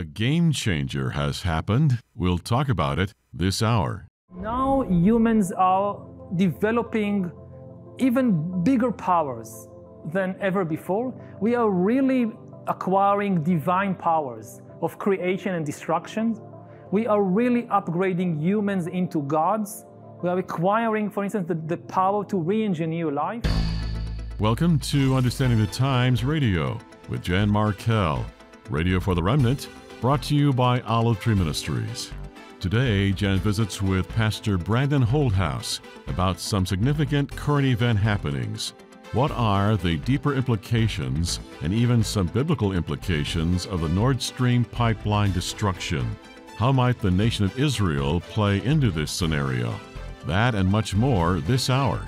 A game changer has happened. We'll talk about it this hour. Now humans are developing even bigger powers than ever before. We are really acquiring divine powers of creation and destruction. We are really upgrading humans into gods. We are acquiring, for instance, the, the power to re engineer life. Welcome to Understanding the Times Radio with Jan Markell, Radio for the Remnant, brought to you by Olive Tree Ministries. Today, Jan visits with Pastor Brandon Holthaus about some significant current event happenings. What are the deeper implications and even some biblical implications of the Nord Stream pipeline destruction? How might the nation of Israel play into this scenario? That and much more this hour.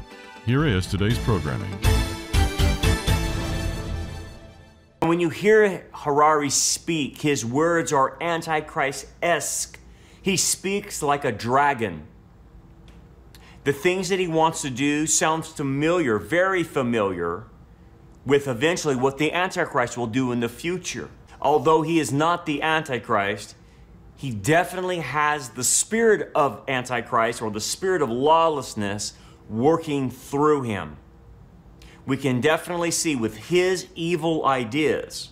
Here is today's programming. When you hear Harari speak, his words are Antichrist esque. He speaks like a dragon. The things that he wants to do sounds familiar, very familiar, with eventually what the Antichrist will do in the future. Although he is not the Antichrist, he definitely has the spirit of Antichrist or the spirit of lawlessness working through him we can definitely see with his evil ideas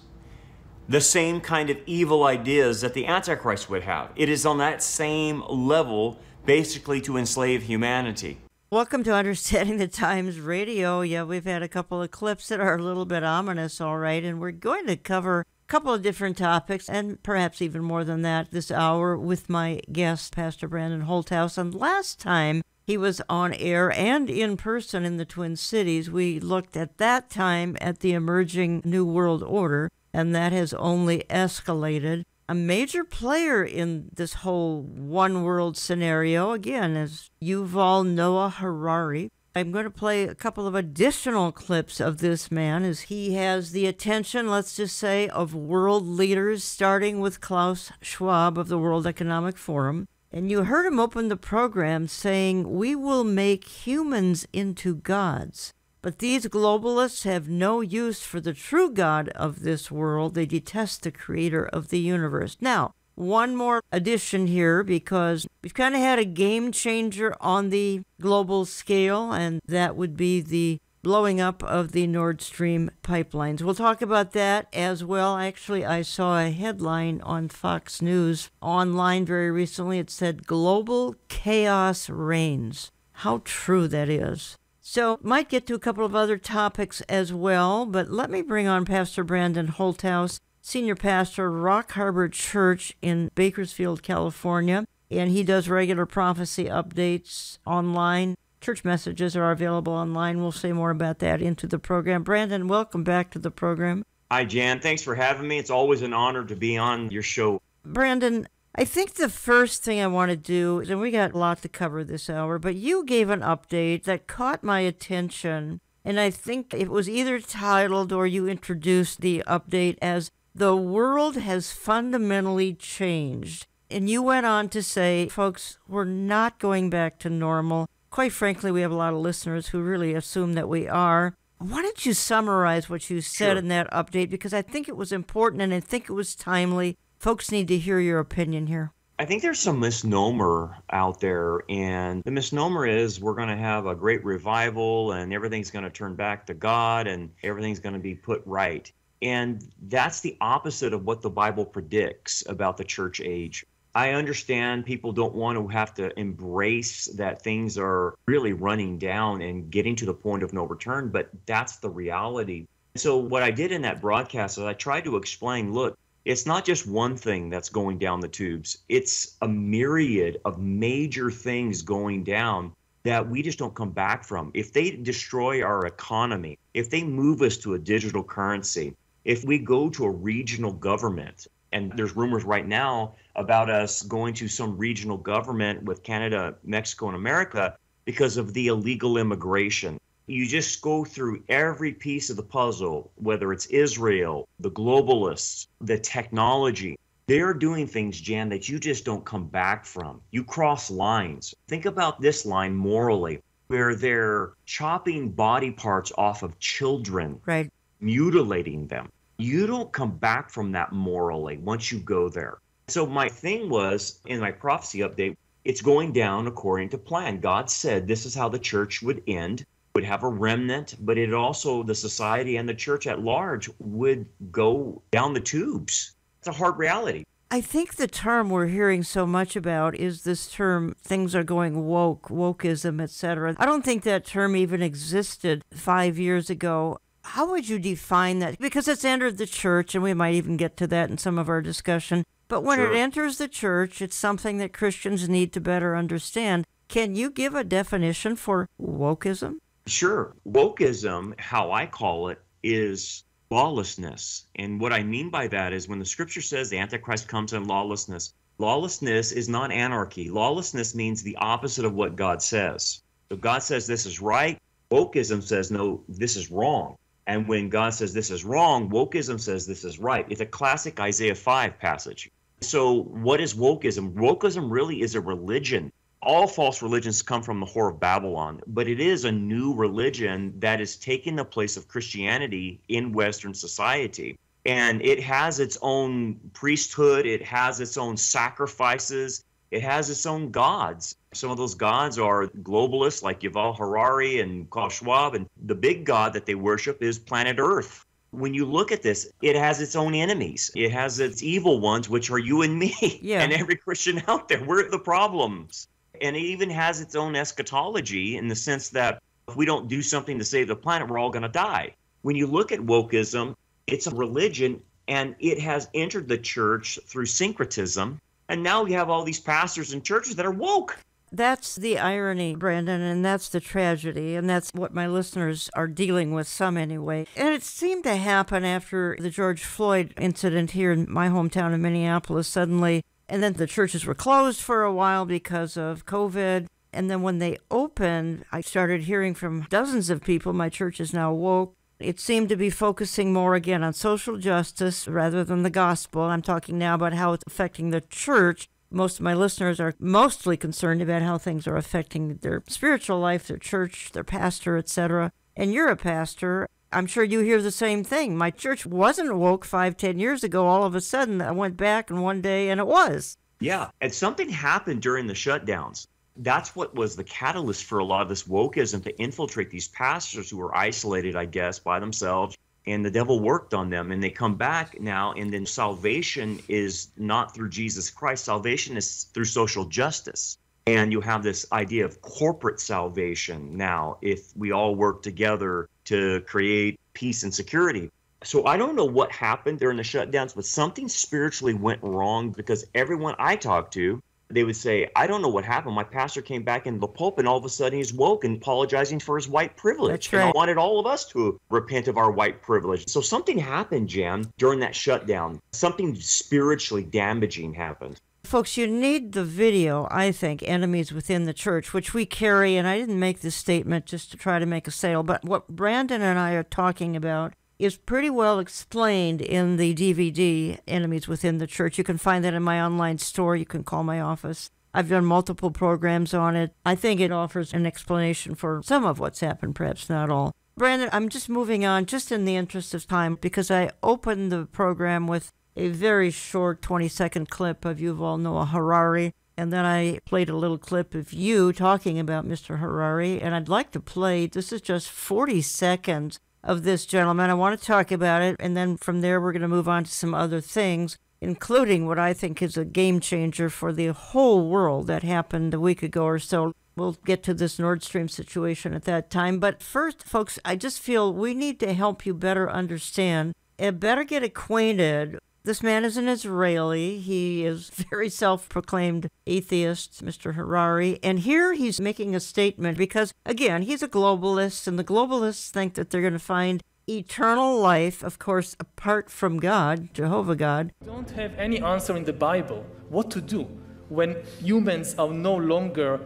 the same kind of evil ideas that the Antichrist would have. It is on that same level, basically, to enslave humanity. Welcome to Understanding the Times Radio. Yeah, we've had a couple of clips that are a little bit ominous, all right, and we're going to cover a couple of different topics and perhaps even more than that this hour with my guest, Pastor Brandon Holthaus. And last time he was on air and in person in the Twin Cities. We looked at that time at the emerging New World Order, and that has only escalated. A major player in this whole one world scenario, again, is Yuval Noah Harari. I'm going to play a couple of additional clips of this man as he has the attention, let's just say, of world leaders, starting with Klaus Schwab of the World Economic Forum. And you heard him open the program saying, We will make humans into gods. But these globalists have no use for the true God of this world. They detest the creator of the universe. Now, one more addition here because we've kind of had a game changer on the global scale, and that would be the blowing up of the Nord Stream pipelines. We'll talk about that as well. Actually, I saw a headline on Fox News online very recently. It said, Global Chaos Reigns. How true that is. So, might get to a couple of other topics as well, but let me bring on Pastor Brandon Holthaus, Senior Pastor, Rock Harbor Church in Bakersfield, California. And he does regular prophecy updates online Church messages are available online. We'll say more about that into the program. Brandon, welcome back to the program. Hi, Jan. Thanks for having me. It's always an honor to be on your show. Brandon, I think the first thing I want to do, and we got a lot to cover this hour, but you gave an update that caught my attention. And I think it was either titled or you introduced the update as The World Has Fundamentally Changed. And you went on to say, folks, we're not going back to normal quite frankly, we have a lot of listeners who really assume that we are. Why don't you summarize what you said sure. in that update? Because I think it was important and I think it was timely. Folks need to hear your opinion here. I think there's some misnomer out there, and the misnomer is we're going to have a great revival and everything's going to turn back to God and everything's going to be put right. And that's the opposite of what the Bible predicts about the church age. I understand people don't want to have to embrace that things are really running down and getting to the point of no return, but that's the reality. So, what I did in that broadcast is I tried to explain look, it's not just one thing that's going down the tubes, it's a myriad of major things going down that we just don't come back from. If they destroy our economy, if they move us to a digital currency, if we go to a regional government, and there's rumors right now about us going to some regional government with Canada, Mexico, and America because of the illegal immigration. You just go through every piece of the puzzle, whether it's Israel, the globalists, the technology. They're doing things, Jan, that you just don't come back from. You cross lines. Think about this line morally, where they're chopping body parts off of children, right. mutilating them you don't come back from that morally once you go there. So my thing was in my prophecy update, it's going down according to plan. God said this is how the church would end, would have a remnant, but it also the society and the church at large would go down the tubes. It's a hard reality. I think the term we're hearing so much about is this term things are going woke, wokeism, etc. I don't think that term even existed 5 years ago. How would you define that? Because it's entered the church and we might even get to that in some of our discussion. But when Sure. it enters the church, it's something that Christians need to better understand. Can you give a definition for wokeism? Sure. Wokeism, how I call it, is lawlessness. And what I mean by that is when the scripture says the Antichrist comes in lawlessness, lawlessness is not anarchy. Lawlessness means the opposite of what God says. So God says this is right, wokeism says no, this is wrong. And when God says this is wrong, wokeism says this is right. It's a classic Isaiah 5 passage. So, what is wokeism? Wokeism really is a religion all false religions come from the whore of Babylon, but it is a new religion that is taking the place of Christianity in Western society. And it has its own priesthood, it has its own sacrifices, it has its own gods. Some of those gods are globalists like Yuval Harari and Klaus Schwab, and the big god that they worship is planet Earth. When you look at this, it has its own enemies. It has its evil ones, which are you and me, Yeah. and every Christian out there. We're the problems and it even has its own eschatology in the sense that if we don't do something to save the planet, we're all going to die. When you look at wokeism, it's a religion and it has entered the church through syncretism. And now we have all these pastors and churches that are woke. That's the irony, Brandon, and that's the tragedy, and that's what my listeners are dealing with, some anyway. And it seemed to happen after the George Floyd incident here in my hometown of Minneapolis suddenly. And then the churches were closed for a while because of COVID. And then when they opened, I started hearing from dozens of people my church is now woke. It seemed to be focusing more again on social justice rather than the gospel. I'm talking now about how it's affecting the church most of my listeners are mostly concerned about how things are affecting their spiritual life, their church, their pastor, etc. And you're a pastor. I'm sure you hear the same thing. My church wasn't woke five, ten years ago. All of a sudden, I went back and one day, and it was. Yeah. And something happened during the shutdowns. That's what was the catalyst for a lot of this wokeism to infiltrate these pastors who were isolated, I guess, by themselves. And the devil worked on them, and they come back now. And then salvation is not through Jesus Christ, salvation is through social justice. And you have this idea of corporate salvation now, if we all work together to create peace and security. So I don't know what happened during the shutdowns, but something spiritually went wrong because everyone I talked to, they would say, I don't know what happened. My pastor came back into the pulpit and all of a sudden he's woke and apologizing for his white privilege. That's And I wanted all of us to repent of our white privilege. So something happened, Jan, during that shutdown. Something spiritually damaging happened. Folks, you need the video, I think, Enemies Within the Church, which we carry. And I didn't make this statement just to try to make a sale, but what Brandon and I are talking about is pretty well explained in the DVD Enemies Within the Church. You can find that in my online store. You can call my office. I've done multiple programs on it. I think it offers an explanation for some of what's happened, perhaps not all. Brandon, I'm just moving on, just in the interest of time, because I opened the program with a very short 20 second clip of Yuval Noah Harari. And then I played a little clip of you talking about Mr. Harari. And I'd like to play, this is just 40 seconds of this gentleman. I want to talk about it. And then from there, we're going to move on to some other things, including what I think is a game changer for the whole world that happened a week ago or so. We'll get to this Nord Stream situation at that time. But first, folks, I just feel we need to help you better understand and better get acquainted. This man is an Israeli. He is very self proclaimed atheist, Mr. Harari. And here he's making a statement because, again, he's a globalist, and the globalists think that they're going to find eternal life, of course, apart from God, Jehovah God. don't have any answer in the Bible what to do when humans are no longer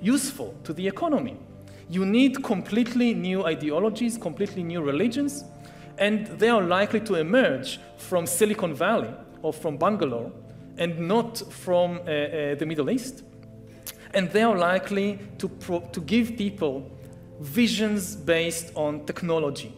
useful to the economy. You need completely new ideologies, completely new religions, and they are likely to emerge from Silicon Valley or from Bangalore and not from uh, uh, the Middle East. And they are likely to, to give people visions based on technology.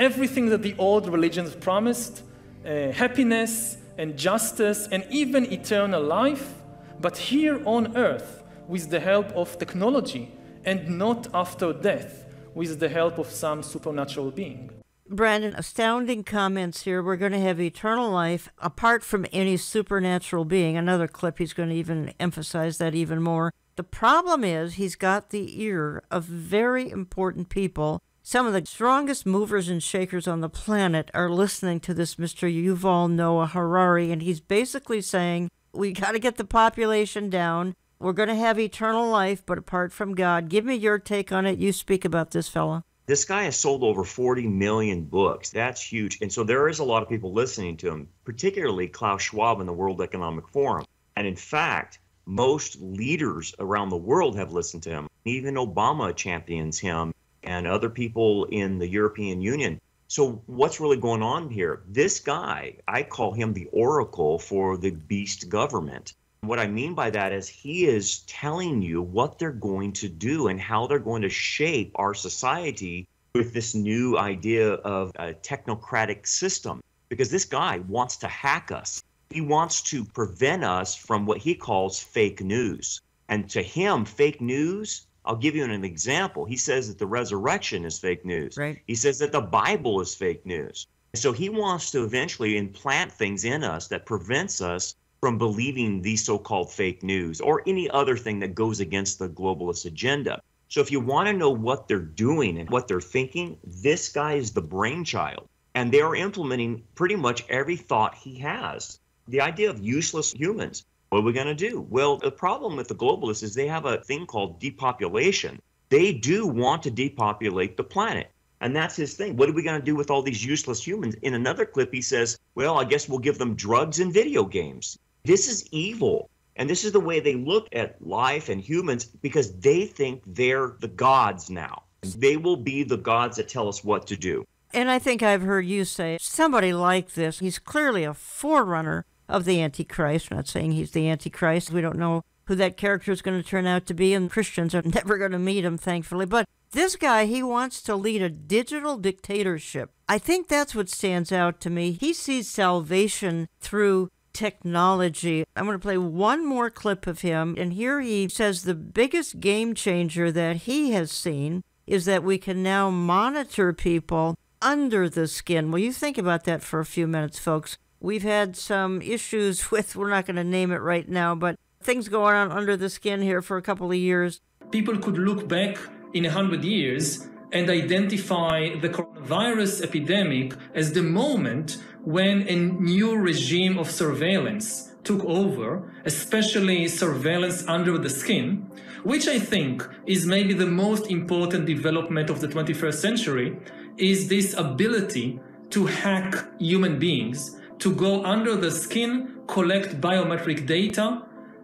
everything that the old religions promised uh, happiness and justice and even eternal life, but here on earth with the help of technology and not after death with the help of some supernatural being. Brandon, astounding comments here. We're going to have eternal life apart from any supernatural being. Another clip, he's going to even emphasize that even more. The problem is he's got the ear of very important people. Some of the strongest movers and shakers on the planet are listening to this Mr. Yuval Noah Harari, and he's basically saying, we got to get the population down. We're going to have eternal life, but apart from God. Give me your take on it. You speak about this fella. This guy has sold over 40 million books. That's huge. And so there is a lot of people listening to him, particularly Klaus Schwab and the World Economic Forum. And in fact, most leaders around the world have listened to him. Even Obama champions him and other people in the European Union. So, what's really going on here? This guy, I call him the oracle for the beast government. What I mean by that is he is telling you what they're going to do and how they're going to shape our society with this new idea of a technocratic system. Because this guy wants to hack us. He wants to prevent us from what he calls fake news. And to him, fake news, I'll give you an example. He says that the resurrection is fake news. Right. He says that the Bible is fake news. So he wants to eventually implant things in us that prevents us from believing these so called fake news or any other thing that goes against the globalist agenda. So, if you want to know what they're doing and what they're thinking, this guy is the brainchild. And they are implementing pretty much every thought he has. The idea of useless humans. What are we going to do? Well, the problem with the globalists is they have a thing called depopulation. They do want to depopulate the planet. And that's his thing. What are we going to do with all these useless humans? In another clip, he says, well, I guess we'll give them drugs and video games. This is evil. And this is the way they look at life and humans because they think they're the gods now. They will be the gods that tell us what to do. And I think I've heard you say somebody like this, he's clearly a forerunner of the Antichrist. I'm not saying he's the Antichrist. We don't know who that character is going to turn out to be, and Christians are never going to meet him, thankfully. But this guy, he wants to lead a digital dictatorship. I think that's what stands out to me. He sees salvation through technology. I'm going to play one more clip of him, and here he says the biggest game changer that he has seen is that we can now monitor people under the skin. Well, you think about that for a few minutes, folks. We've had some issues with, we're not going to name it right now, but things going on under the skin here for a couple of years. People could look back in a hundred years and identify the coronavirus epidemic as the moment when a new regime of surveillance took over, especially surveillance under the skin, which I think is maybe the most important development of the 21st century, is this ability to hack human beings, to go under the skin, collect biometric data,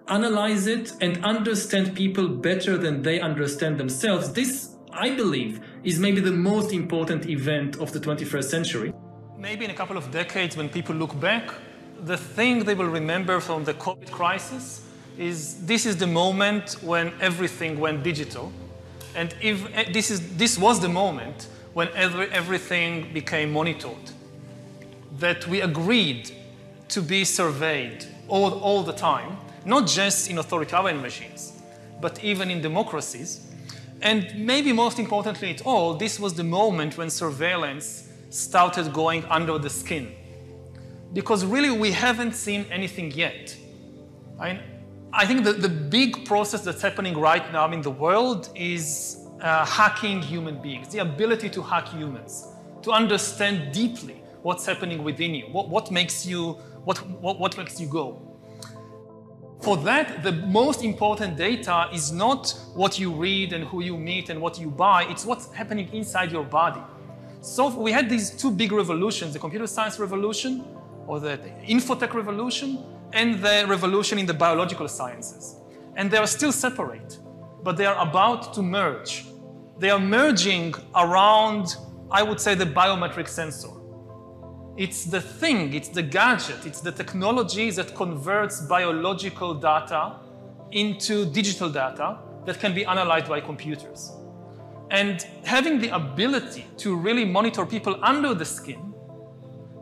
analyze it, and understand people better than they understand themselves. This, I believe, is maybe the most important event of the 21st century. Maybe in a couple of decades, when people look back, the thing they will remember from the COVID crisis is this is the moment when everything went digital. And if eh, this, is, this was the moment when every, everything became monitored, that we agreed to be surveyed all, all the time, not just in authoritarian regimes, but even in democracies. And maybe most importantly at all, this was the moment when surveillance started going under the skin. Because really, we haven't seen anything yet. I, I think the big process that's happening right now in the world is uh, hacking human beings, the ability to hack humans, to understand deeply what's happening within you, what, what makes you, what, what, what makes you go. For that, the most important data is not what you read and who you meet and what you buy, it's what's happening inside your body. So we had these two big revolutions, the computer science revolution or the infotech revolution and the revolution in the biological sciences. And they are still separate, but they are about to merge. They are merging around, I would say, the biometric sensor. It's the thing, it's the gadget, it's the technology that converts biological data into digital data that can be analyzed by computers. And having the ability to really monitor people under the skin,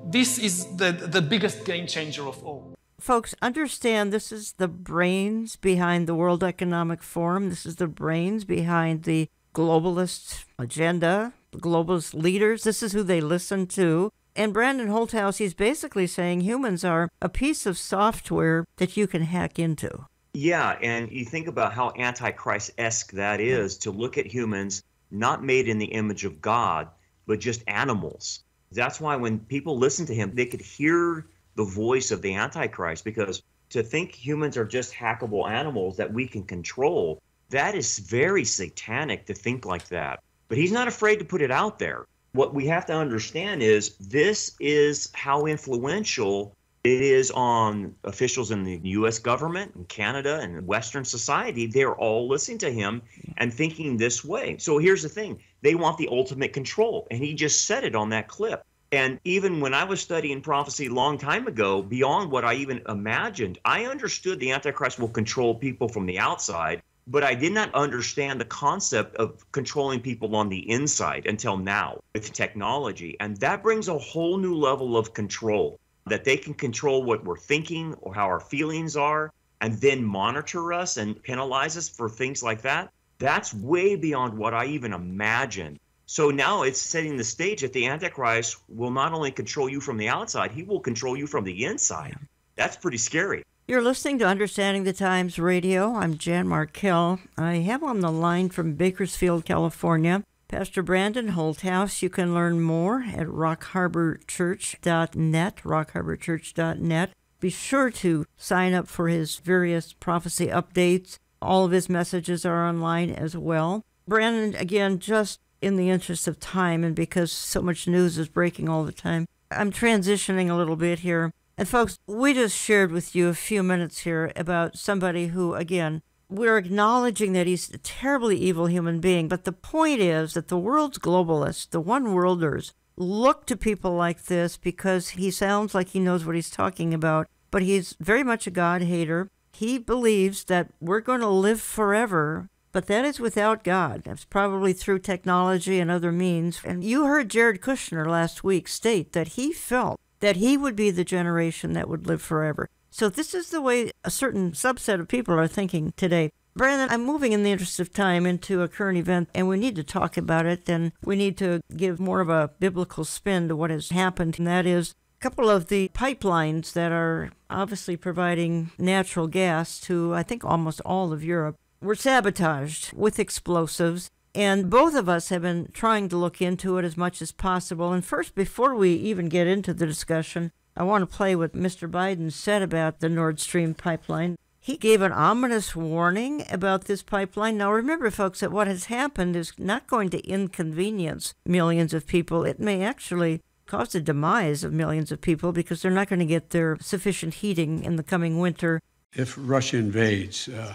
this is the, the biggest game changer of all. Folks, understand this is the brains behind the World Economic Forum. This is the brains behind the globalist agenda, the globalist leaders. This is who they listen to. And Brandon Holthaus, he's basically saying humans are a piece of software that you can hack into. Yeah, and you think about how Antichrist esque that is to look at humans not made in the image of God, but just animals. That's why when people listen to him, they could hear the voice of the Antichrist because to think humans are just hackable animals that we can control, that is very satanic to think like that. But he's not afraid to put it out there what we have to understand is this is how influential it is on officials in the US government and Canada and Western society. They're all listening to him and thinking this way. So here's the thing they want the ultimate control. And he just said it on that clip. And even when I was studying prophecy a long time ago, beyond what I even imagined, I understood the Antichrist will control people from the outside but I did not understand the concept of controlling people on the inside until now with technology. And that brings a whole new level of control that they can control what we're thinking or how our feelings are and then monitor us and penalize us for things like that. That's way beyond what I even imagined. So now it's setting the stage that the Antichrist will not only control you from the outside, he will control you from the inside. That's pretty scary. You're listening to Understanding the Times Radio. I'm Jan Markell. I have on the line from Bakersfield, California, Pastor Brandon Holthaus. You can learn more at rockharborchurch.net, rockharborchurch.net. Be sure to sign up for his various prophecy updates. All of his messages are online as well. Brandon, again, just in the interest of time and because so much news is breaking all the time, I'm transitioning a little bit here. And folks, we just shared with you a few minutes here about somebody who, again, we're acknowledging that he's a terribly evil human being, but the point is that the world's globalists, the one worlders, look to people like this because he sounds like he knows what he's talking about, but he's very much a God hater. He believes that we're going to live forever, but that is without God. That's probably through technology and other means. And you heard Jared Kushner last week state that he felt that he would be the generation that would live forever. So this is the way a certain subset of people are thinking today. Brandon, I'm moving in the interest of time into a current event, and we need to talk about it, and we need to give more of a biblical spin to what has happened, and that is a couple of the pipelines that are obviously providing natural gas to, I think, almost all of Europe were sabotaged with explosives. And both of us have been trying to look into it as much as possible. And first, before we even get into the discussion, I want to play what Mr. Biden said about the Nord Stream pipeline. He gave an ominous warning about this pipeline. Now, remember, folks, that what has happened is not going to inconvenience millions of people. It may actually cause the demise of millions of people because they're not going to get their sufficient heating in the coming winter. If Russia invades, uh,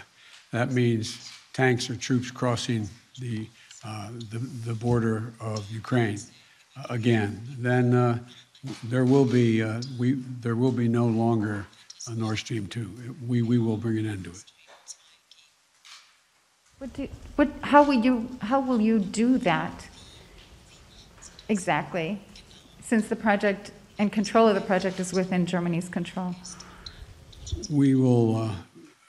that means tanks or troops crossing the, uh, the, the, border of Ukraine uh, again, then uh, there will be uh, we there will be no longer a Nord Stream two. We we will bring an end to it. What do, what, how will you how will you do that exactly? Since the project and control of the project is within Germany's control. We will. Uh,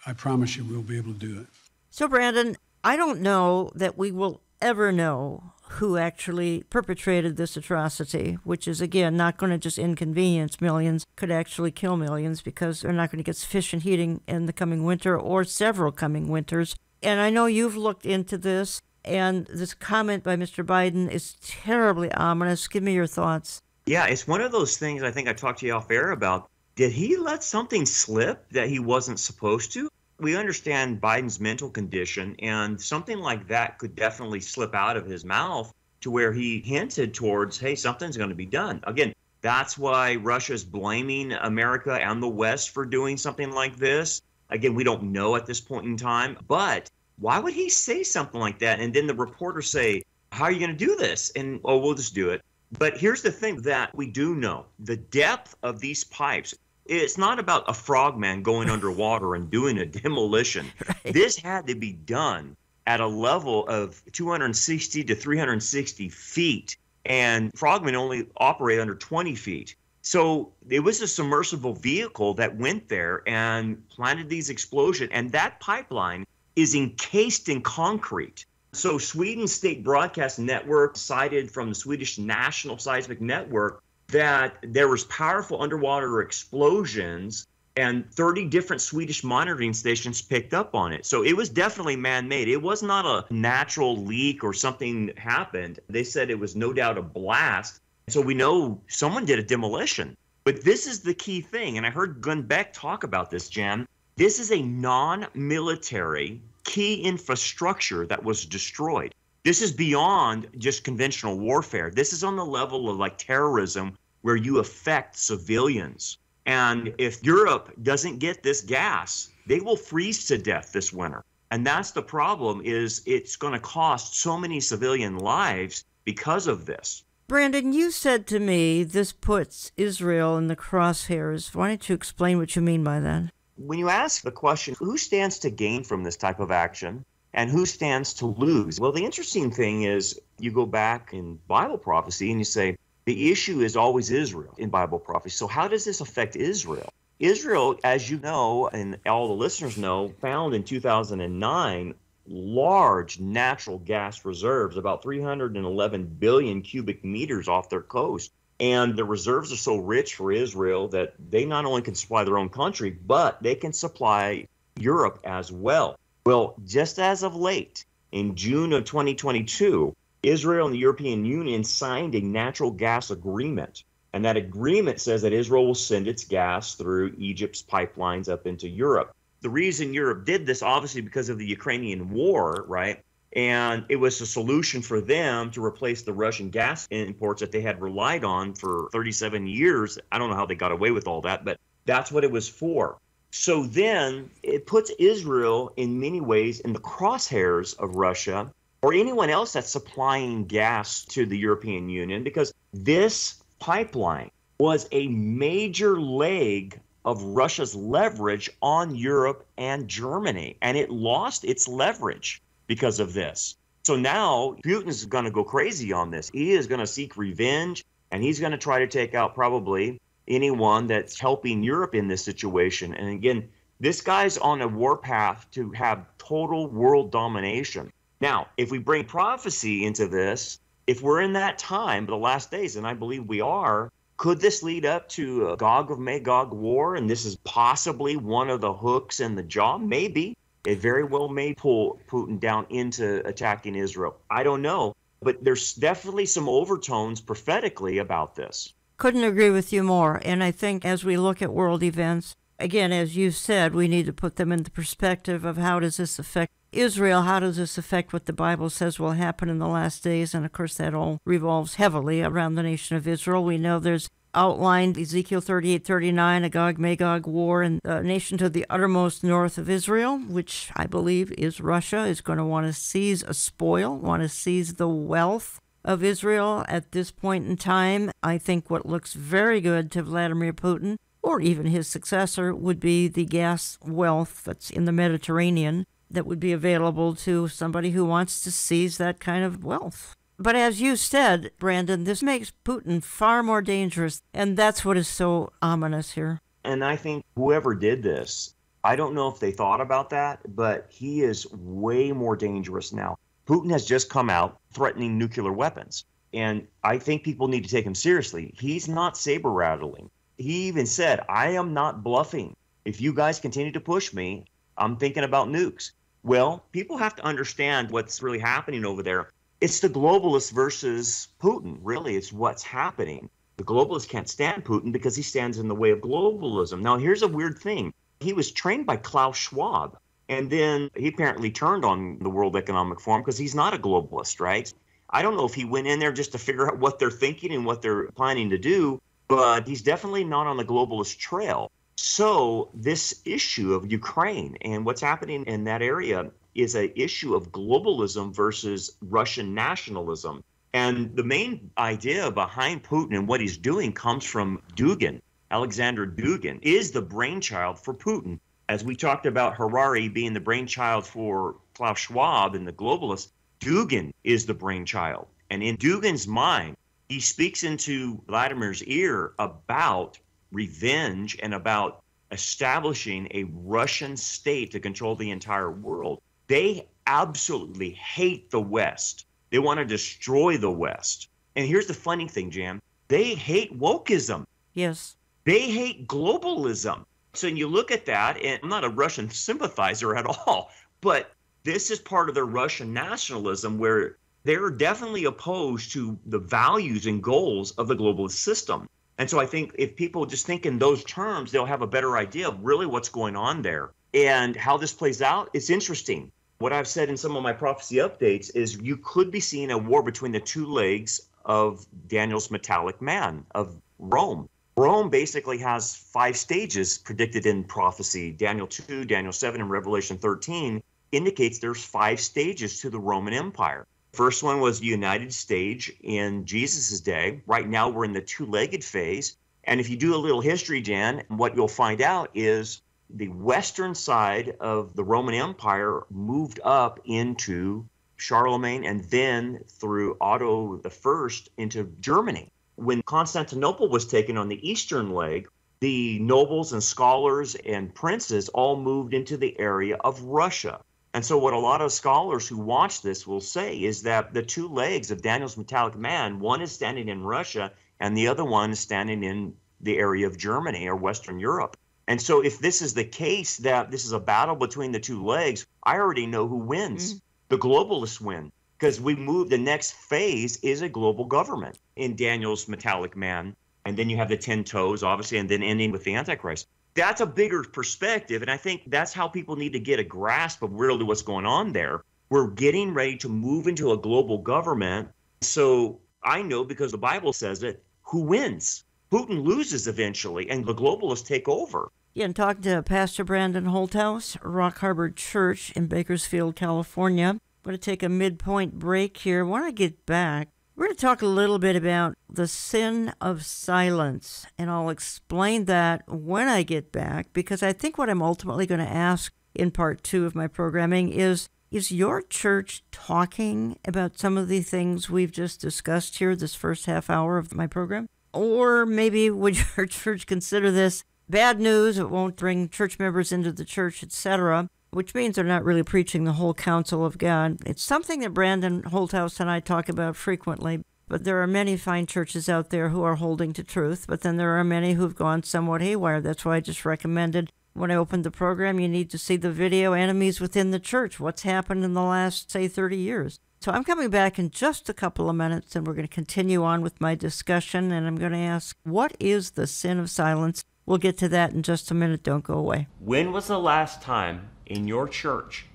I promise you, we'll be able to do it. So, Brandon, I don't know that we will ever know who actually perpetrated this atrocity, which is, again, not going to just inconvenience millions, could actually kill millions because they're not going to get sufficient heating in the coming winter or several coming winters. And I know you've looked into this, and this comment by Mr. Biden is terribly ominous. Give me your thoughts. Yeah, it's one of those things I think I talked to you off air about. Did he let something slip that he wasn't supposed to? We understand Biden's mental condition, and something like that could definitely slip out of his mouth to where he hinted towards, hey, something's going to be done. Again, that's why Russia is blaming America and the West for doing something like this. Again, we don't know at this point in time, but why would he say something like that? And then the reporters say, how are you going to do this? And, oh, we'll just do it. But here's the thing that we do know the depth of these pipes it's not about a frogman going underwater and doing a demolition. Right. This had to be done at a level of 260 to 360 feet, and frogmen only operate under 20 feet. So it was a submersible vehicle that went there and planted these explosions, and that pipeline is encased in concrete. So Sweden's state broadcast network cited from the Swedish National Seismic Network that there was powerful underwater explosions and 30 different Swedish monitoring stations picked up on it. So it was definitely man made. It was not a natural leak or something happened. They said it was no doubt a blast. So we know someone did a demolition. But this is the key thing. And I heard Glenn Beck talk about this, Jan. This is a non military key infrastructure that was destroyed. This is beyond just conventional warfare. This is on the level of like terrorism where you affect civilians. And if Europe doesn't get this gas, they will freeze to death this winter. And that's the problem is it's going to cost so many civilian lives because of this. Brandon, you said to me this puts Israel in the crosshairs. Why don't you explain what you mean by that? When you ask the question, who stands to gain from this type of action and who stands to lose? Well, the interesting thing is you go back in Bible prophecy and you say, the issue is always Israel in Bible prophecy. So, how does this affect Israel? Israel, as you know, and all the listeners know, found in 2009 large natural gas reserves, about 311 billion cubic meters off their coast. And the reserves are so rich for Israel that they not only can supply their own country, but they can supply Europe as well. Well, just as of late, in June of 2022, Israel and the European Union signed a natural gas agreement. And that agreement says that Israel will send its gas through Egypt's pipelines up into Europe. The reason Europe did this, obviously, because of the Ukrainian war, right? And it was a solution for them to replace the Russian gas imports that they had relied on for 37 years. I don't know how they got away with all that, but that's what it was for. So then it puts Israel in many ways in the crosshairs of Russia or anyone else that's supplying gas to the European Union because this pipeline was a major leg of Russia's leverage on Europe and Germany. And it lost its leverage because of this. So now Putin's going to go crazy on this. He is going to seek revenge and he's going to try to take out probably anyone that's helping Europe in this situation. And again, this guy's on a warpath to have total world domination. Now, if we bring prophecy into this, if we're in that time, the last days, and I believe we are, could this lead up to a Gog of Magog war? And this is possibly one of the hooks in the jaw? Maybe. It very well may pull Putin down into attacking Israel. I don't know. But there's definitely some overtones prophetically about this. Couldn't agree with you more. And I think as we look at world events, again, as you said, we need to put them in the perspective of how does this affect Israel? How does this affect what the Bible says will happen in the last days? And of course, that all revolves heavily around the nation of Israel. We know there's outlined Ezekiel 38 39, a Gog Magog war, and the nation to the uttermost north of Israel, which I believe is Russia, is going to want to seize a spoil, want to seize the wealth of Israel at this point in time. I think what looks very good to Vladimir Putin, or even his successor, would be the gas wealth that's in the Mediterranean that would be available to somebody who wants to seize that kind of wealth. But as you said, Brandon, this makes Putin far more dangerous, and that's what is so ominous here. And I think whoever did this, I don't know if they thought about that, but he is way more dangerous now. Putin has just come out threatening nuclear weapons. And I think people need to take him seriously. He's not saber rattling. He even said, I am not bluffing. If you guys continue to push me, I'm thinking about nukes. Well, people have to understand what's really happening over there it's the globalists versus Putin. Really, it's what's happening. The globalists can't stand Putin because he stands in the way of globalism. Now, here's a weird thing. He was trained by Klaus Schwab, and then he apparently turned on the World Economic Forum because he's not a globalist, right? I don't know if he went in there just to figure out what they're thinking and what they're planning to do, but he's definitely not on the globalist trail. So, this issue of Ukraine and what's happening in that area is an issue of globalism versus Russian nationalism. And the main idea behind Putin and what he's doing comes from Dugin. Alexander Dugin is the brainchild for Putin. As we talked about Harari being the brainchild for Klaus Schwab and the globalists, Dugin is the brainchild. And in Dugin's mind, he speaks into Vladimir's ear about revenge and about establishing a Russian state to control the entire world. They absolutely hate the West. They want to destroy the West. And here's the funny thing, Jan they hate wokeism. Yes. They hate globalism. So when you look at that, and I'm not a Russian sympathizer at all, but this is part of their Russian nationalism where they're definitely opposed to the values and goals of the globalist system. And so I think if people just think in those terms, they'll have a better idea of really what's going on there and how this plays out. It's interesting. What I've said in some of my prophecy updates is you could be seeing a war between the two legs of Daniel's metallic man of Rome. Rome basically has five stages predicted in prophecy. Daniel 2, Daniel 7, and Revelation 13 indicates there's five stages to the Roman Empire. First one was the United Stage in Jesus' day. Right now, we're in the two legged phase. And if you do a little history, Jan, what you'll find out is the western side of the Roman Empire moved up into Charlemagne and then through Otto I into Germany. When Constantinople was taken on the eastern leg, the nobles and scholars and princes all moved into the area of Russia. And so, what a lot of scholars who watch this will say is that the two legs of Daniel's metallic man, one is standing in Russia and the other one is standing in the area of Germany or Western Europe. And so, if this is the case that this is a battle between the two legs, I already know who wins. Mm-hmm. The globalists win because we move the next phase is a global government in Daniel's metallic man. And then you have the 10 toes, obviously, and then ending with the Antichrist that's a bigger perspective. And I think that's how people need to get a grasp of really what's going on there. We're getting ready to move into a global government. So I know because the Bible says it, who wins? Putin loses eventually, and the globalists take over. Yeah, and talking to Pastor Brandon Holthaus, Rock Harbor Church in Bakersfield, California. I'm going to take a midpoint break here. When I get back, we're going to talk a little bit about the sin of silence, and I'll explain that when I get back because I think what I'm ultimately going to ask in part two of my programming is Is your church talking about some of the things we've just discussed here, this first half hour of my program? Or maybe would your church consider this bad news? It won't bring church members into the church, etc which means they're not really preaching the whole counsel of God. It's something that Brandon Holthaus and I talk about frequently. But there are many fine churches out there who are holding to truth, but then there are many who've gone somewhat haywire. That's why I just recommended when I opened the program, you need to see the video Enemies Within the Church, what's happened in the last, say, 30 years. So I'm coming back in just a couple of minutes and we're going to continue on with my discussion. And I'm going to ask, what is the sin of silence? We'll get to that in just a minute. Don't go away. When was the last time in your church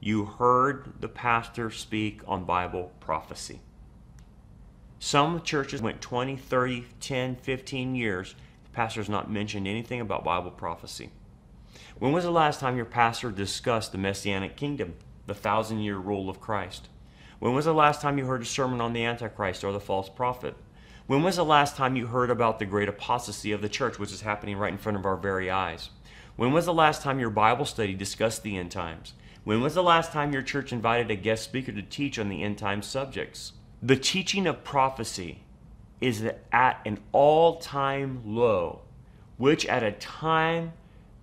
you heard the pastor speak on Bible prophecy. Some churches went 20, 30, 10, 15 years. The pastor's not mentioned anything about Bible prophecy. When was the last time your pastor discussed the Messianic kingdom, the thousand year rule of Christ? When was the last time you heard a sermon on the Antichrist or the false prophet? When was the last time you heard about the great apostasy of the church, which is happening right in front of our very eyes? When was the last time your Bible study discussed the end times? When was the last time your church invited a guest speaker to teach on the end time subjects? The teaching of prophecy is at an all time low, which at a time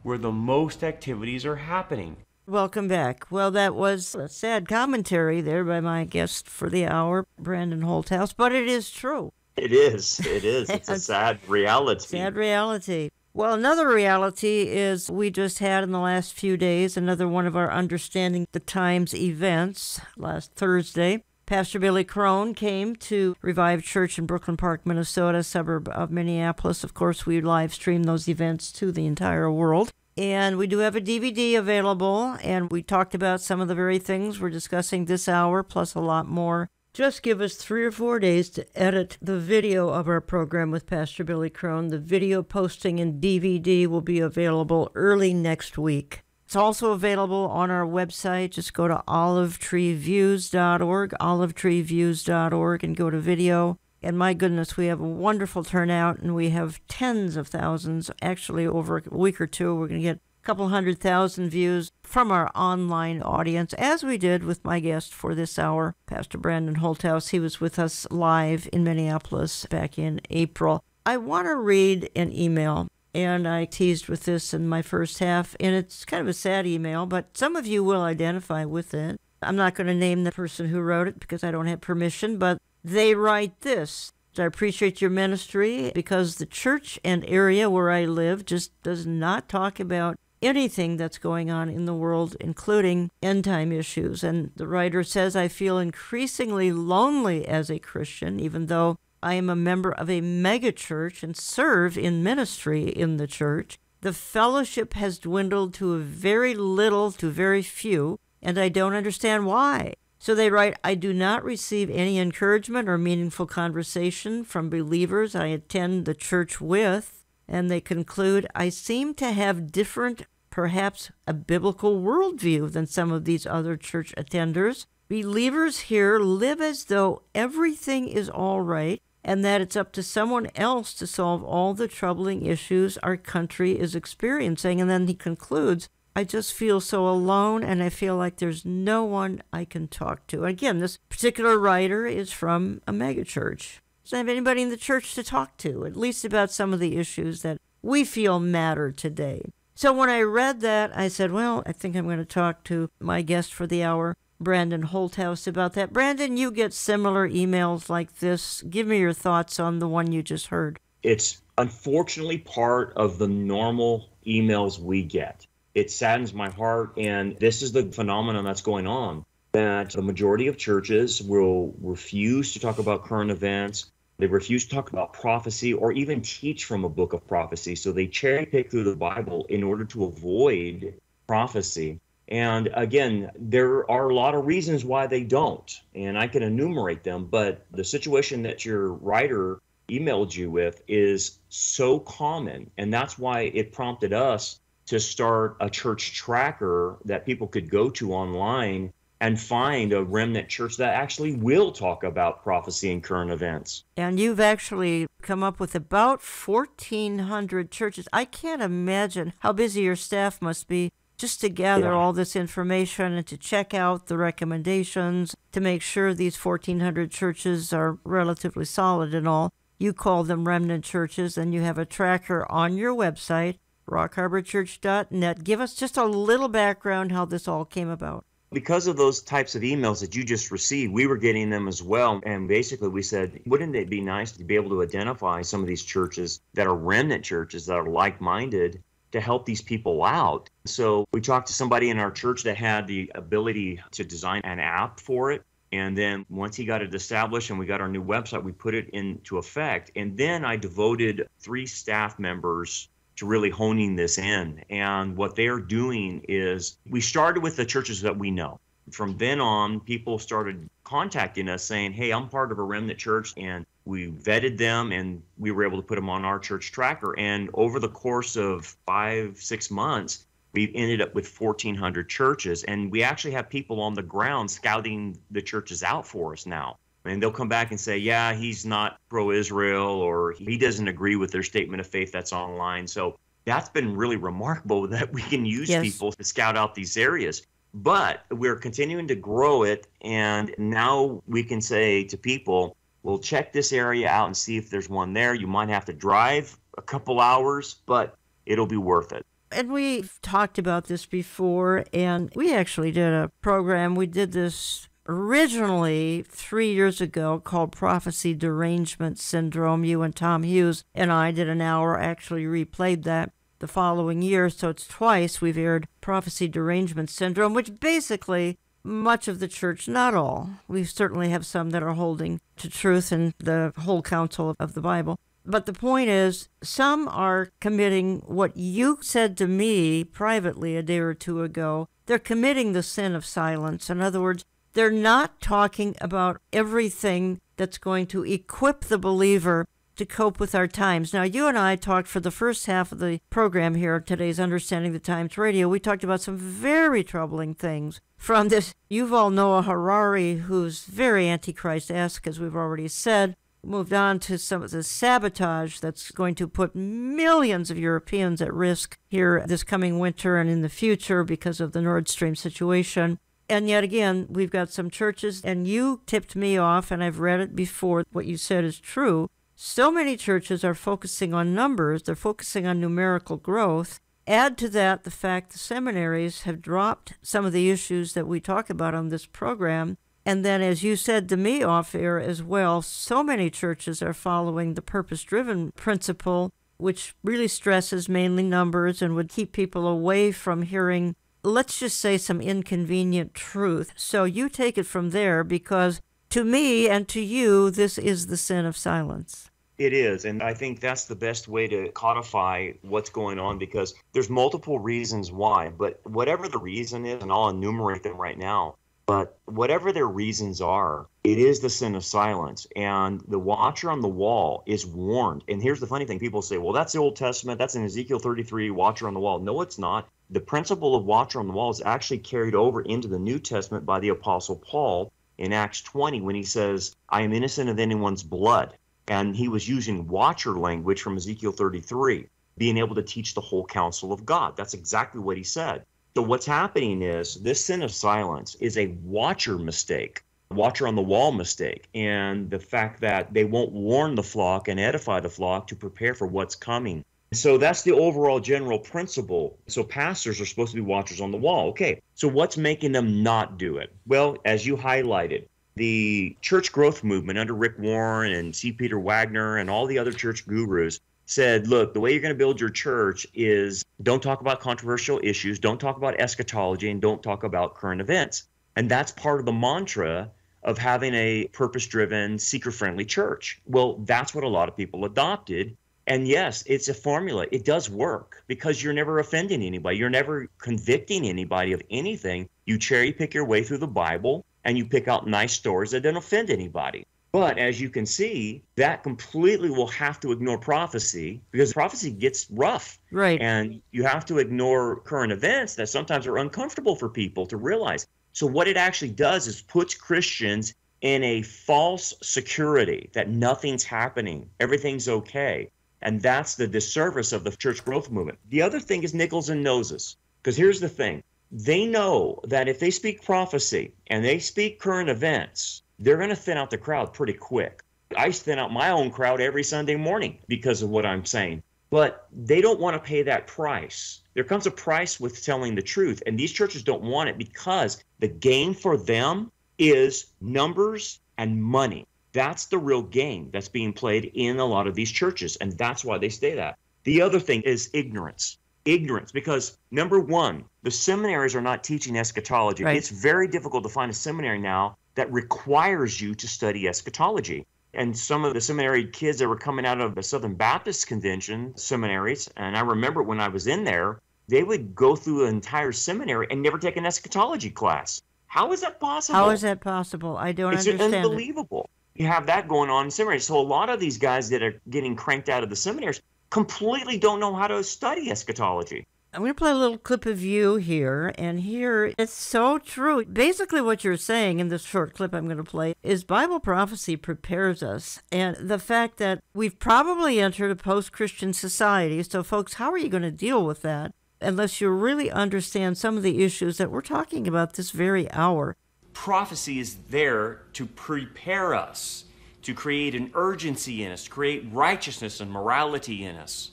where the most activities are happening. Welcome back. Well, that was a sad commentary there by my guest for the hour, Brandon Holthaus, but it is true. It is. It is. It's a sad reality. Sad reality. Well, another reality is we just had in the last few days another one of our Understanding the Times events last Thursday. Pastor Billy Crone came to Revive Church in Brooklyn Park, Minnesota, suburb of Minneapolis. Of course, we live stream those events to the entire world. And we do have a DVD available, and we talked about some of the very things we're discussing this hour, plus a lot more. Just give us three or four days to edit the video of our program with Pastor Billy Crone. The video posting and DVD will be available early next week. It's also available on our website. Just go to olivetreeviews.org, olivetreeviews.org, and go to video. And my goodness, we have a wonderful turnout, and we have tens of thousands. Actually, over a week or two, we're going to get couple hundred thousand views from our online audience, as we did with my guest for this hour, Pastor Brandon Holthaus. He was with us live in Minneapolis back in April. I want to read an email, and I teased with this in my first half, and it's kind of a sad email, but some of you will identify with it. I'm not going to name the person who wrote it because I don't have permission, but they write this. I appreciate your ministry because the church and area where I live just does not talk about anything that's going on in the world, including end time issues. And the writer says, I feel increasingly lonely as a Christian, even though I am a member of a megachurch and serve in ministry in the church. The fellowship has dwindled to a very little to very few, and I don't understand why. So they write, I do not receive any encouragement or meaningful conversation from believers I attend the church with. And they conclude, I seem to have different, perhaps a biblical worldview than some of these other church attenders. Believers here live as though everything is all right and that it's up to someone else to solve all the troubling issues our country is experiencing. And then he concludes, I just feel so alone and I feel like there's no one I can talk to. Again, this particular writer is from a megachurch. Doesn't have anybody in the church to talk to, at least about some of the issues that we feel matter today. So when I read that, I said, well, I think I'm going to talk to my guest for the hour, Brandon Holthaus, about that. Brandon, you get similar emails like this. Give me your thoughts on the one you just heard. It's unfortunately part of the normal emails we get it saddens my heart. And this is the phenomenon that's going on that the majority of churches will refuse to talk about current events. They refuse to talk about prophecy or even teach from a book of prophecy. So they cherry pick through the Bible in order to avoid prophecy. And again, there are a lot of reasons why they don't, and I can enumerate them. But the situation that your writer emailed you with is so common, and that's why it prompted us to start a church tracker that people could go to online and find a remnant church that actually will talk about prophecy and current events. And you've actually come up with about 1,400 churches. I can't imagine how busy your staff must be just to gather yeah. all this information and to check out the recommendations to make sure these 1,400 churches are relatively solid and all. You call them remnant churches, and you have a tracker on your website rockharborchurch.net. Give us just a little background how this all came about. Because of those types of emails that you just received, we were getting them as well. And basically, we said, wouldn't it be nice to be able to identify some of these churches that are remnant churches that are like minded to help these people out? So we talked to somebody in our church that had the ability to design an app for it. And then once he got it established and we got our new website, we put it into effect. And then I devoted three staff members to really honing this in. And what they're doing is we started with the churches that we know. From then on, people started contacting us saying, Hey, I'm part of a remnant church. And we vetted them and we were able to put them on our church tracker. And over the course of five, six months, we ended up with 1,400 churches. And we actually have people on the ground scouting the churches out for us now and they'll come back and say, yeah, he's not pro Israel or he doesn't agree with their statement of faith that's online. So that's been really remarkable that we can use yes. people to scout out these areas. But we're continuing to grow it. And now we can say to people, well, check this area out and see if there's one there. You might have to drive a couple hours, but it'll be worth it. And we've talked about this before, and we actually did a program. We did this originally three years ago called Prophecy Derangement Syndrome. You and Tom Hughes and I did an hour, actually replayed that the following year. So it's twice we've aired Prophecy Derangement Syndrome, which basically much of the church, not all, we certainly have some that are holding to truth and the whole counsel of the Bible. But the point is, some are committing what you said to me privately a day or two ago. They're committing the sin of silence. In other words, they're not talking about everything that's going to equip the believer to cope with our times. Now, you and I talked for the first half of the program here, today's Understanding the Times radio. We talked about some very troubling things from this Yuval Noah Harari, who's very Antichrist esque, as we've already said, moved on to some of the sabotage that's going to put millions of Europeans at risk here this coming winter and in the future because of the Nord Stream situation. And yet again, we've got some churches, and you tipped me off, and I've read it before. What you said is true. So many churches are focusing on numbers, they're focusing on numerical growth. Add to that the fact the seminaries have dropped some of the issues that we talk about on this program. And then, as you said to me off air as well, so many churches are following the purpose driven principle, which really stresses mainly numbers and would keep people away from hearing let's just say some inconvenient truth. So you take it from there because to me and to you, this is the sin of silence. It is. And I think that's the best way to codify what's going on because there's multiple reasons why. But whatever the reason is, and I'll enumerate them right now, but whatever their reasons are, it is the sin of silence. And the watcher on the wall is warned. And here's the funny thing people say, well, that's the Old Testament. That's in Ezekiel 33, watcher on the wall. No, it's not the principle of watcher on the wall is actually carried over into the New Testament by the Apostle Paul in Acts 20 when he says, I am innocent of anyone's blood. And he was using watcher language from Ezekiel 33, being able to teach the whole counsel of God. That's exactly what he said. So, what's happening is this sin of silence is a watcher mistake, watcher on the wall mistake, and the fact that they won't warn the flock and edify the flock to prepare for what's coming. So that's the overall general principle. So pastors are supposed to be watchers on the wall. Okay, so what's making them not do it? Well, as you highlighted, the church growth movement under Rick Warren and C. Peter Wagner and all the other church gurus said, look, the way you're going to build your church is don't talk about controversial issues, don't talk about eschatology, and don't talk about current events. And that's part of the mantra of having a purpose driven, seeker friendly church. Well, that's what a lot of people adopted and yes, it's a formula. It does work because you're never offending anybody. You're never convicting anybody of anything. You cherry pick your way through the Bible and you pick out nice stories that don't offend anybody. But as you can see, that completely will have to ignore prophecy because prophecy gets rough. Right. And you have to ignore current events that sometimes are uncomfortable for people to realize. So, what it actually does is puts Christians in a false security that nothing's happening, everything's okay. And that's the disservice of the church growth movement. The other thing is nickels and noses. Because here's the thing they know that if they speak prophecy and they speak current events, they're going to thin out the crowd pretty quick. I thin out my own crowd every Sunday morning because of what I'm saying. But they don't want to pay that price. There comes a price with telling the truth. And these churches don't want it because the game for them is numbers and money. That's the real game that's being played in a lot of these churches, and that's why they stay that. The other thing is ignorance. Ignorance, because number one, the seminaries are not teaching eschatology. Right. It's very difficult to find a seminary now that requires you to study eschatology. And some of the seminary kids that were coming out of the Southern Baptist Convention seminaries, and I remember when I was in there, they would go through an entire seminary and never take an eschatology class. How is that possible? How is that possible? I don't it's understand. it. unbelievable you have that going on in seminaries. So a lot of these guys that are getting cranked out of the seminaries completely don't know how to study eschatology. I'm going to play a little clip of you here, and here it's so true. Basically, what you're saying in this short clip I'm going to play is Bible prophecy prepares us, and the fact that we've probably entered a post Christian society. So, folks, how are you going to deal with that unless you really understand some of the issues that we're talking about this very hour? Prophecy is there to prepare us, to create an urgency in us, to create righteousness and morality in us.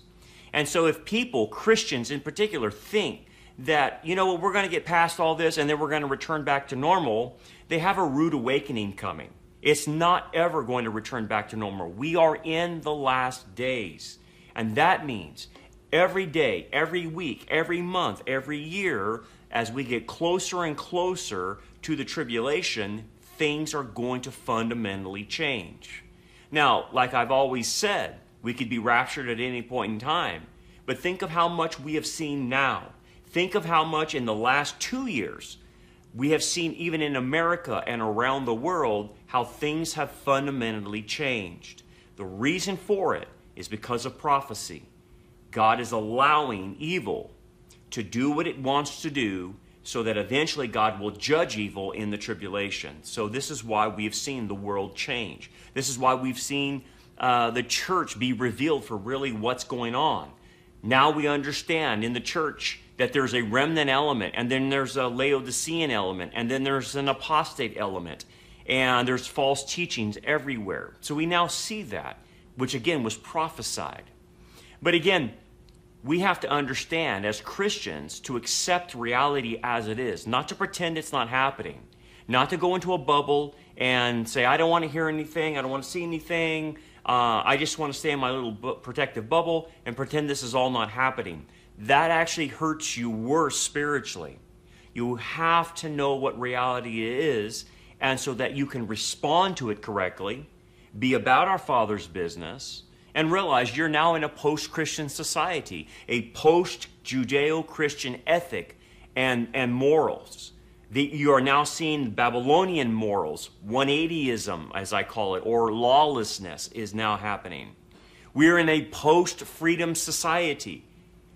And so, if people, Christians in particular, think that, you know, we're going to get past all this and then we're going to return back to normal, they have a rude awakening coming. It's not ever going to return back to normal. We are in the last days. And that means every day, every week, every month, every year, as we get closer and closer to the tribulation, things are going to fundamentally change. Now, like I've always said, we could be raptured at any point in time, but think of how much we have seen now. Think of how much in the last two years we have seen, even in America and around the world, how things have fundamentally changed. The reason for it is because of prophecy. God is allowing evil to do what it wants to do so that eventually God will judge evil in the tribulation. So, this is why we've seen the world change. This is why we've seen uh, the church be revealed for really what's going on. Now we understand in the church that there's a remnant element, and then there's a Laodicean element, and then there's an apostate element, and there's false teachings everywhere. So we now see that, which again was prophesied. But again, we have to understand as Christians to accept reality as it is, not to pretend it's not happening, not to go into a bubble and say, I don't want to hear anything, I don't want to see anything, uh, I just want to stay in my little bu- protective bubble and pretend this is all not happening. That actually hurts you worse spiritually. You have to know what reality is, and so that you can respond to it correctly, be about our Father's business, and realize you're now in a post Christian society, a post Judeo Christian ethic and, and morals. The, you are now seeing Babylonian morals, 180ism, as I call it, or lawlessness is now happening. We're in a post freedom society.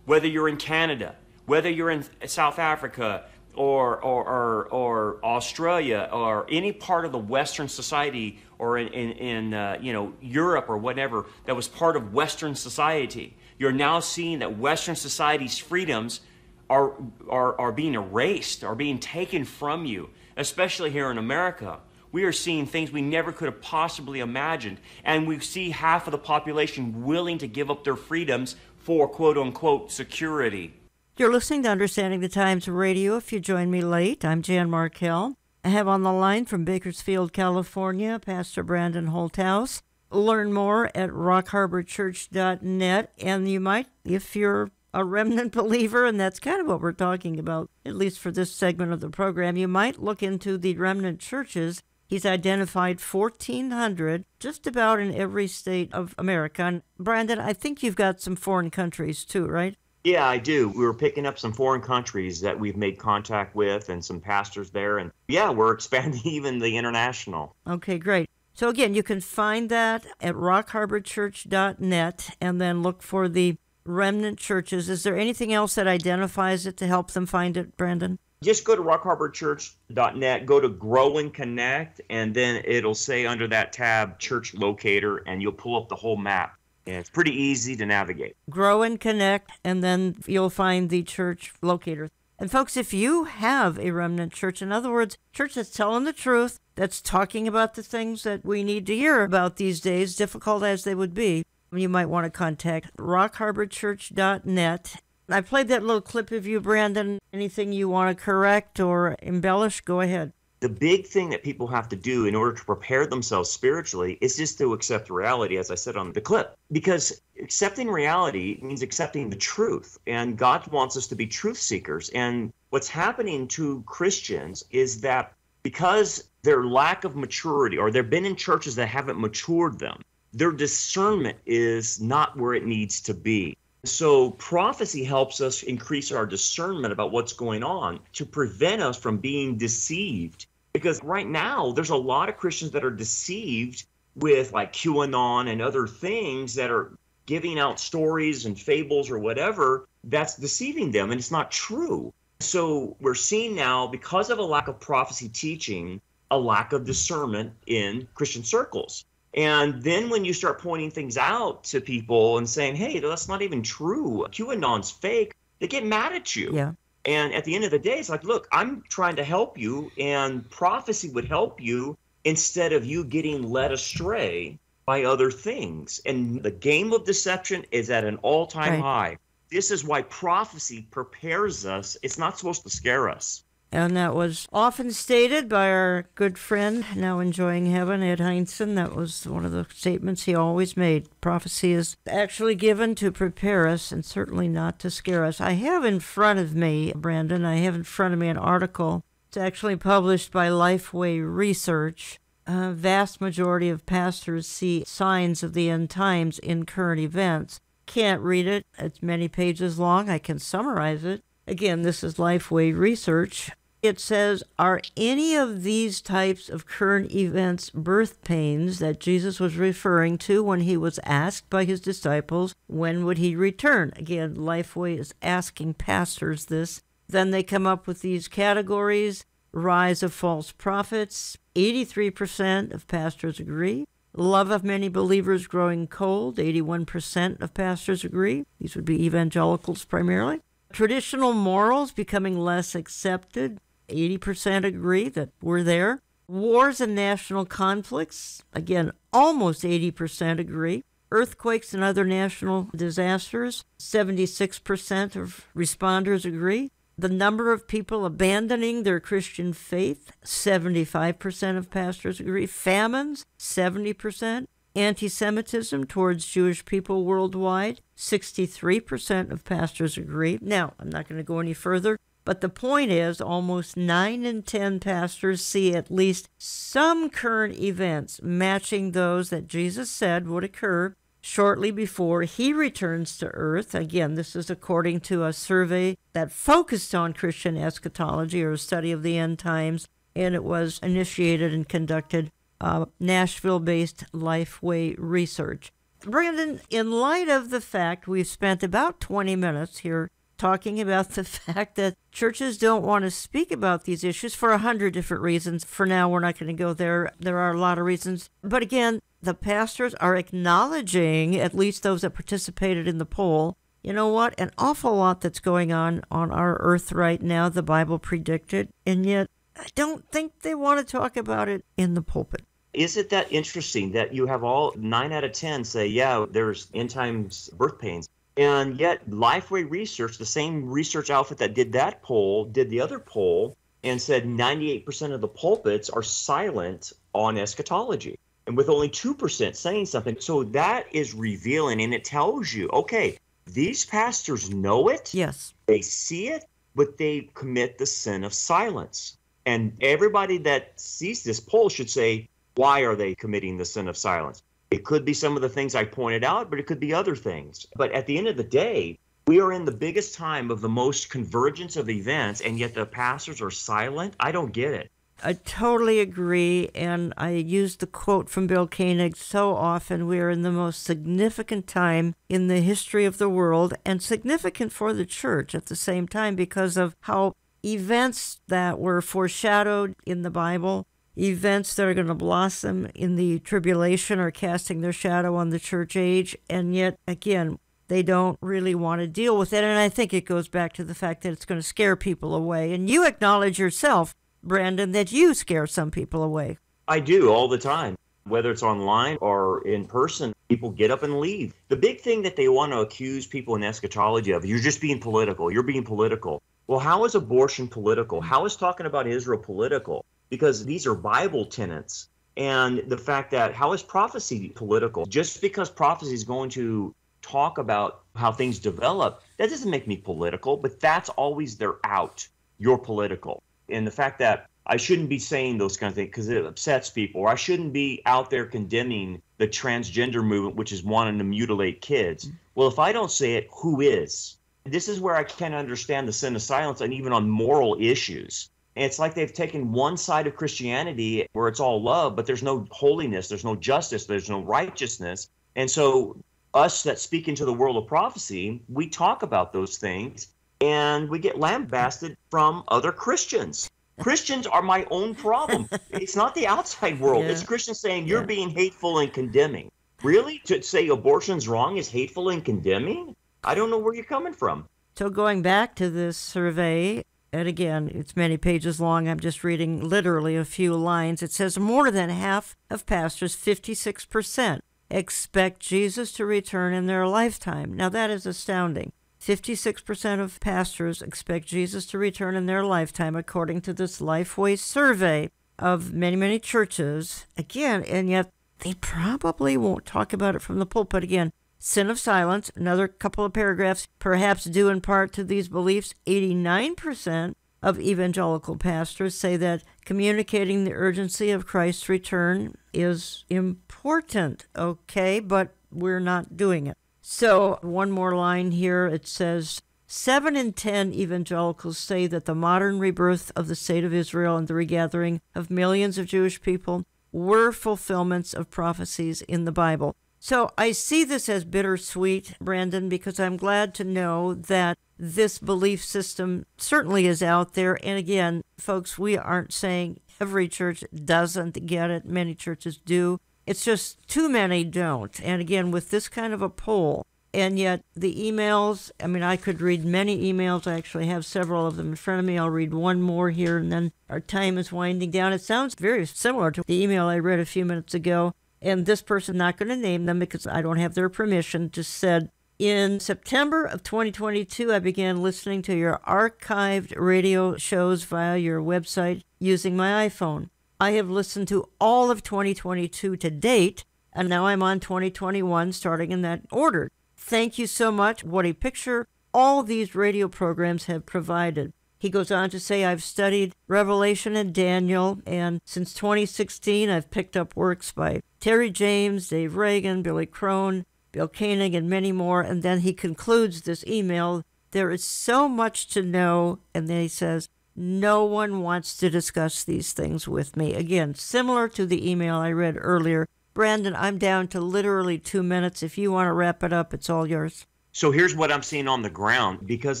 Whether you're in Canada, whether you're in South Africa, or, or, or, or, Australia or any part of the Western society or in, in, in uh, you know, Europe or whatever that was part of Western society. You're now seeing that Western society's freedoms are, are, are being erased, are being taken from you, especially here in America. We are seeing things we never could have possibly imagined. And we see half of the population willing to give up their freedoms for quote unquote security. You're listening to Understanding the Times Radio. If you join me late, I'm Jan Markell. I have on the line from Bakersfield, California, Pastor Brandon Holthaus. Learn more at rockharborchurch.net. And you might, if you're a remnant believer, and that's kind of what we're talking about, at least for this segment of the program, you might look into the remnant churches. He's identified 1,400 just about in every state of America. And Brandon, I think you've got some foreign countries too, right? Yeah, I do. We were picking up some foreign countries that we've made contact with and some pastors there. And yeah, we're expanding even the international. Okay, great. So again, you can find that at rockharborchurch.net and then look for the remnant churches. Is there anything else that identifies it to help them find it, Brandon? Just go to rockharborchurch.net, go to Grow and Connect, and then it'll say under that tab Church Locator, and you'll pull up the whole map. And it's pretty easy to navigate. Grow and connect, and then you'll find the church locator. And folks, if you have a remnant church, in other words, church that's telling the truth, that's talking about the things that we need to hear about these days, difficult as they would be, you might want to contact rockharborchurch.net. I played that little clip of you, Brandon. Anything you want to correct or embellish, go ahead the big thing that people have to do in order to prepare themselves spiritually is just to accept reality, as I said on the clip. Because accepting reality means accepting the truth. And God wants us to be truth seekers. And what's happening to Christians is that because their lack of maturity, or they've been in churches that haven't matured them, their discernment is not where it needs to be. So, prophecy helps us increase our discernment about what's going on to prevent us from being deceived. Because right now, there's a lot of Christians that are deceived with like QAnon and other things that are giving out stories and fables or whatever that's deceiving them, and it's not true. So, we're seeing now, because of a lack of prophecy teaching, a lack of discernment in Christian circles. And then when you start pointing things out to people and saying, hey, that's not even true, QAnon's fake, they get mad at you. Yeah. And at the end of the day, it's like, look, I'm trying to help you, and prophecy would help you instead of you getting led astray by other things. And the game of deception is at an all time right. high. This is why prophecy prepares us. It's not supposed to scare us. And that was often stated by our good friend, now enjoying heaven, Ed Hindson. That was one of the statements he always made. Prophecy is actually given to prepare us and certainly not to scare us. I have in front of me, Brandon, I have in front of me an article. It's actually published by Lifeway Research. A vast majority of pastors see signs of the end times in current events. Can't read it, it's many pages long. I can summarize it. Again, this is Lifeway Research. It says, Are any of these types of current events birth pains that Jesus was referring to when he was asked by his disciples, when would he return? Again, Lifeway is asking pastors this. Then they come up with these categories rise of false prophets. 83% of pastors agree. Love of many believers growing cold. 81% of pastors agree. These would be evangelicals primarily. Traditional morals becoming less accepted. 80% agree that we're there. Wars and national conflicts. Again, almost 80% agree. Earthquakes and other national disasters. 76% of responders agree. The number of people abandoning their Christian faith, 75% of pastors agree. Famines, 70%. Anti Semitism towards Jewish people worldwide, 63% of pastors agree. Now, I'm not going to go any further, but the point is almost 9 in 10 pastors see at least some current events matching those that Jesus said would occur shortly before he returns to earth. Again, this is according to a survey that focused on Christian eschatology or a study of the end times, and it was initiated and conducted uh, Nashville based Lifeway Research. Brandon, in light of the fact we've spent about 20 minutes here talking about the fact that churches don't want to speak about these issues for a hundred different reasons. For now, we're not going to go there. There are a lot of reasons. But again, the pastors are acknowledging, at least those that participated in the poll, you know what? An awful lot that's going on on our earth right now, the Bible predicted, and yet I don't think they want to talk about it in the pulpit. Is it that interesting that you have all nine out of 10 say, yeah, there's end times birth pains? And yet, Lifeway Research, the same research outfit that did that poll, did the other poll and said 98% of the pulpits are silent on eschatology and with only 2% saying something. So that is revealing and it tells you, okay, these pastors know it. Yes. They see it, but they commit the sin of silence. And everybody that sees this poll should say, why are they committing the sin of silence? It could be some of the things I pointed out, but it could be other things. But at the end of the day, we are in the biggest time of the most convergence of events, and yet the pastors are silent. I don't get it. I totally agree. And I use the quote from Bill Koenig so often. We are in the most significant time in the history of the world and significant for the church at the same time because of how events that were foreshadowed in the Bible, events that are going to blossom in the tribulation are casting their shadow on the church age. And yet, again, they don't really want to deal with it. And I think it goes back to the fact that it's going to scare people away. And you acknowledge yourself Brandon, that you scare some people away. I do all the time. Whether it's online or in person, people get up and leave. The big thing that they want to accuse people in eschatology of, you're just being political. You're being political. Well, how is abortion political? How is talking about Israel political? Because these are Bible tenets. And the fact that how is prophecy political? Just because prophecy is going to talk about how things develop, that doesn't make me political, but that's always their out. You're political and the fact that I shouldn't be saying those kind of things because it upsets people, or I shouldn't be out there condemning the transgender movement, which is wanting to mutilate kids. Mm-hmm. Well, if I don't say it, who is? This is where I can't understand the sin of silence, and even on moral issues. And it's like they've taken one side of Christianity where it's all love, but there's no holiness, there's no justice, there's no righteousness. And so, us that speak into the world of prophecy, we talk about those things and we get lambasted from other Christians. Christians are my own problem. It's not the outside world. Yeah. It's Christians saying you're yeah. being hateful and condemning. Really? To say abortion's wrong is hateful and condemning? I don't know where you're coming from. So, going back to this survey, and again, it's many pages long. I'm just reading literally a few lines. It says more than half of pastors, 56%, expect Jesus to return in their lifetime. Now, that is astounding. 56% of pastors expect Jesus to return in their lifetime, according to this Lifeway survey of many, many churches. Again, and yet they probably won't talk about it from the pulpit again. Sin of silence, another couple of paragraphs, perhaps due in part to these beliefs. 89% of evangelical pastors say that communicating the urgency of Christ's return is important, okay, but we're not doing it. So, one more line here. It says Seven in ten evangelicals say that the modern rebirth of the state of Israel and the regathering of millions of Jewish people were fulfillments of prophecies in the Bible. So I see this as bittersweet, Brandon, because I'm glad to know that this belief system certainly is out there. And again, folks, we aren't saying every church doesn't get it, many churches do. It's just too many don't. And again, with this kind of a poll, and yet the emails, I mean, I could read many emails. I actually have several of them in front of me. I'll read one more here, and then our time is winding down. It sounds very similar to the email I read a few minutes ago. And this person, not going to name them because I don't have their permission, just said, in September of 2022, I began listening to your archived radio shows via your website using my iPhone. I have listened to all of 2022 to date, and now I'm on 2021, starting in that order. Thank you so much. What a picture all these radio programs have provided. He goes on to say, I've studied Revelation and Daniel, and since 2016, I've picked up works by Terry James, Dave Reagan, Billy Crone, Bill Koenig, and many more. And then he concludes this email there is so much to know. And then he says, No one wants to discuss these things with me. Again, similar to the email I read earlier. Brandon, I'm down to literally two minutes. If you want to wrap it up, it's all yours. So here's what I'm seeing on the ground because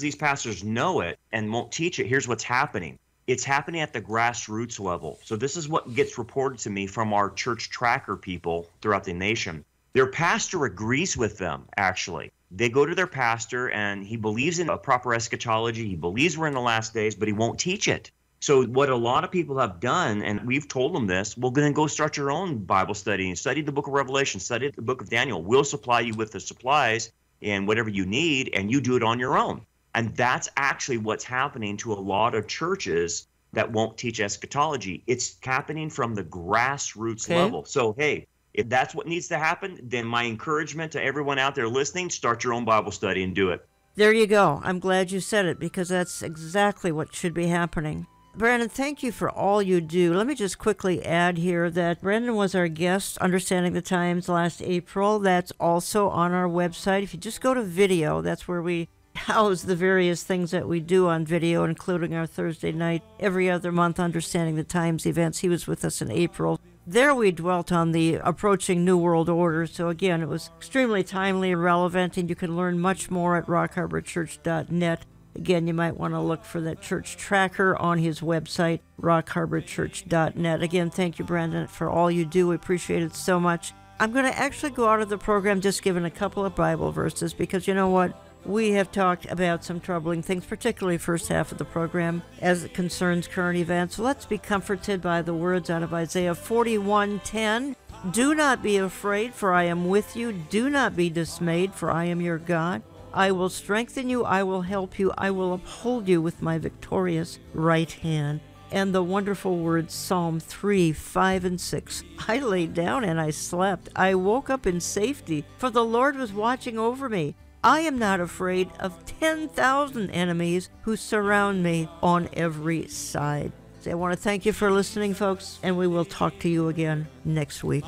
these pastors know it and won't teach it. Here's what's happening it's happening at the grassroots level. So this is what gets reported to me from our church tracker people throughout the nation. Their pastor agrees with them, actually. They go to their pastor and he believes in a proper eschatology. He believes we're in the last days, but he won't teach it. So, what a lot of people have done, and we've told them this, well, then go start your own Bible study and study the book of Revelation, study the book of Daniel. We'll supply you with the supplies and whatever you need, and you do it on your own. And that's actually what's happening to a lot of churches that won't teach eschatology. It's happening from the grassroots okay. level. So, hey, if that's what needs to happen, then my encouragement to everyone out there listening start your own Bible study and do it. There you go. I'm glad you said it because that's exactly what should be happening. Brandon, thank you for all you do. Let me just quickly add here that Brandon was our guest, Understanding the Times, last April. That's also on our website. If you just go to video, that's where we house the various things that we do on video, including our Thursday night, every other month, Understanding the Times events. He was with us in April. There we dwelt on the approaching New World Order. So again, it was extremely timely and relevant, and you can learn much more at rockharborchurch.net. Again, you might want to look for that church tracker on his website, rockharborchurch.net. Again, thank you, Brandon, for all you do. We appreciate it so much. I'm going to actually go out of the program just giving a couple of Bible verses because you know what? We have talked about some troubling things, particularly first half of the program as it concerns current events. let's be comforted by the words out of Isaiah 41:10. Do not be afraid, for I am with you. Do not be dismayed, for I am your God. I will strengthen you, I will help you, I will uphold you with my victorious right hand. And the wonderful words Psalm 3, 5, and 6. I lay down and I slept. I woke up in safety, for the Lord was watching over me. I am not afraid of 10,000 enemies who surround me on every side. So I want to thank you for listening, folks, and we will talk to you again next week.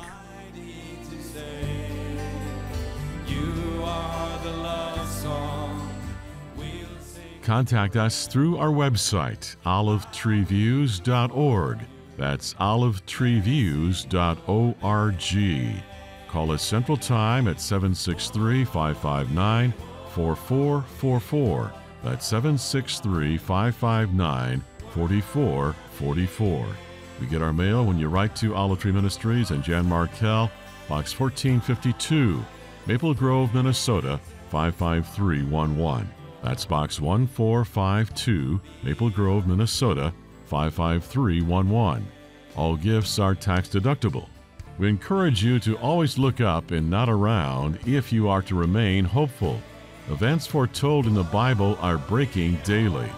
Contact us through our website, olivetreeviews.org. That's olivetreeviews.org. Call us Central Time at 763 559 4444. That's 763 559 4444. We get our mail when you write to Olive Tree Ministries and Jan Markell, Box 1452, Maple Grove, Minnesota 55311. That's Box 1452, Maple Grove, Minnesota 55311. All gifts are tax deductible. We encourage you to always look up and not around if you are to remain hopeful. Events foretold in the Bible are breaking daily.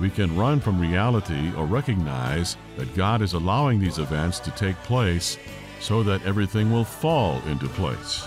We can run from reality or recognize that God is allowing these events to take place so that everything will fall into place.